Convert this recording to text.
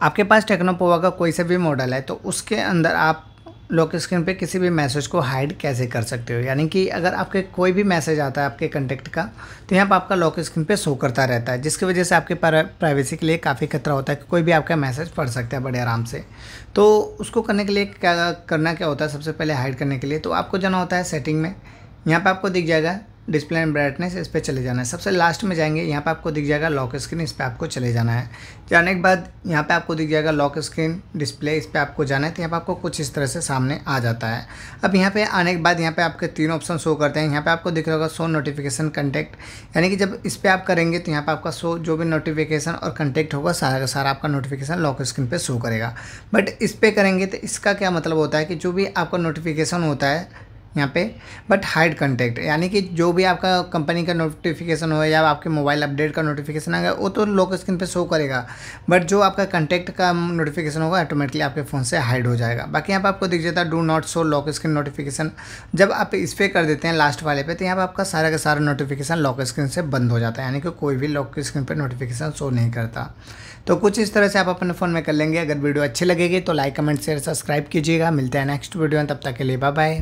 आपके पास टेक्नोपोवा का कोई सा भी मॉडल है तो उसके अंदर आप लॉक स्क्रीन पे किसी भी मैसेज को हाइड कैसे कर सकते हो? यानी कि अगर आपके कोई भी मैसेज आता है आपके कंटेक्ट का तो यहाँ पर आपका लॉक स्क्रीन पे शो करता रहता है, जिसकी वजह से आपके प्राइवेसी के लिए काफ़ी खतरा होता है कि कोई भी आपका मैसेज पढ़ सकता है बड़े आराम से। तो उसको करने के लिए क्या, करना क्या होता है? सबसे पहले हाइड करने के लिए तो आपको जाना होता है सेटिंग में। यहाँ पर आपको दिख जाएगा डिस्प्ले एंड ब्राइटनेस इस पर चले जाना है। सबसे लास्ट में जाएँगे, यहाँ पे आपको दिख जाएगा लॉक स्क्रीन इस पर आपको चले जाना है। जाने के बाद यहाँ पे आपको दिख जाएगा लॉक स्क्रीन डिस्प्ले इस पर आपको जाना है। तो यहाँ पे आपको कुछ इस तरह से सामने आ जाता है। अब यहाँ पे आने के बाद यहाँ पे आपके तीन ऑप्शन शो करते हैं। यहाँ पे आपको दिख रहा होगा शो नोटिफिकेशन कंटेक्ट यानी कि जब इस पर आप करेंगे तो यहाँ पर आपका शो जो भी नोटिफिकेशन और कंटेक्ट होगा, सारा का सारा आपका नोटिफिकेशन लॉक स्क्रीन पर शो करेगा। बट इस पर करेंगे तो इसका क्या मतलब होता है कि जो भी आपका नोटिफिकेशन होता है यहाँ पे बट हाइड कंटेक्ट यानी कि जो भी आपका कंपनी का नोटिफिकेशन हो या आपके मोबाइल अपडेट का नोटिफिकेशन आएगा वो तो लॉक स्क्रीन पे शो करेगा बट जो आपका कंटेक्ट का नोटिफिकेशन होगा ऑटोमेटिकली आपके फ़ोन से हाइड हो जाएगा। बाकी यहाँ पर आपको दिख जाता है do not show lock screen notification जब आप इस पर कर देते हैं लास्ट वाले पे तो यहाँ पर आपका सारा का सारा नोटिफिकेशन लॉक स्क्रीन से बंद हो जाता है, यानी कि कोई भी लॉक स्क्रीन पर नोटिफिकेशन शो नहीं करता। तो कुछ इस तरह से आप अपने फ़ोन में कर लेंगे, अगर वीडियो अच्छी लगेगी तो लाइक कमेंट शेयर सब्सक्राइब कीजिएगा। मिलते हैं नेक्स्ट वीडियो में, तब तक के लिए बाय बाय